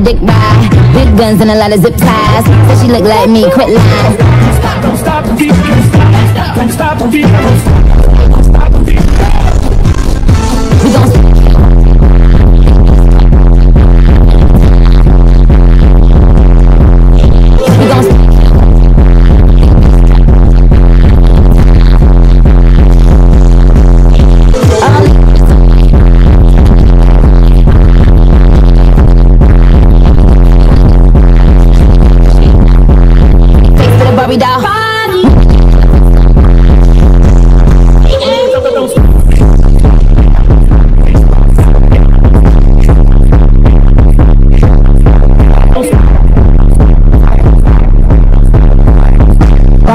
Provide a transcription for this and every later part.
a dick ride. Big guns and a lot of zip ties. Said she look like me, quit lying. Don't stop the beat, can't stop. Don't stop the beat, don't stop. Face for the Barbie doll.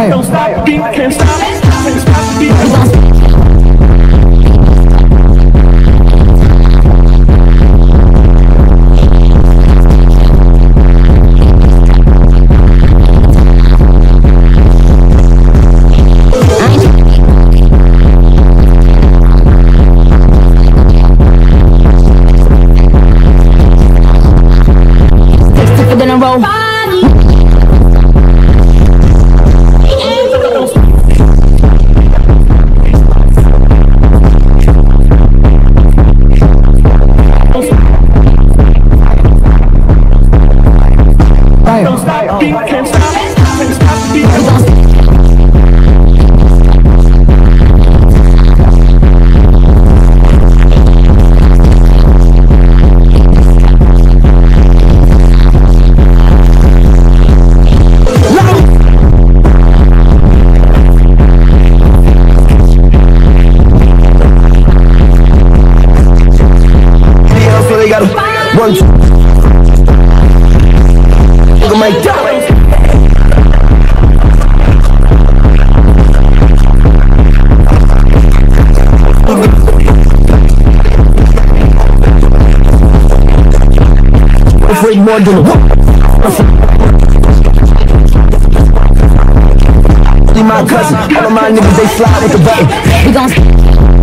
Don't stop beat, stop. Can't stop Takes two for dinner roll. Don't stop the beat, can't stop. Can't stop the beat. My dog. Afraid more than my cousin, all of my niggas they fly with the button. We gon'